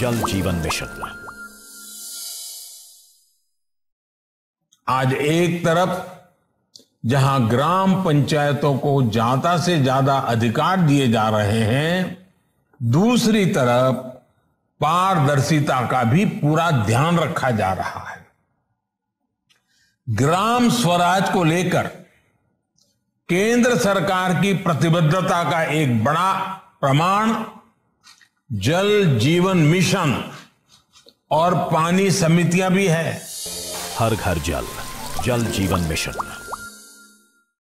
जल जीवन मिशन। आज एक तरफ़, जहाँ ग्राम पंचायतों को ज़्यादा से ज़्यादा अधिकार दिए जा रहे हैं, दूसरी तरफ़, पारदर्शिता का भी पूरा ध्यान रखा जा रहा है। ग्राम स्वराज को लेकर, केंद्र सरकार की प्रतिबद्धता का एक बड़ा प्रमाण जल जीवन मिशन और पानी समितियाँ भी है। हर घर जल जल जीवन मिशन।